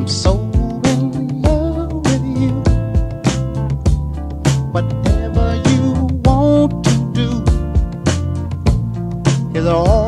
I'm so in love with you. Whatever you want to do is all.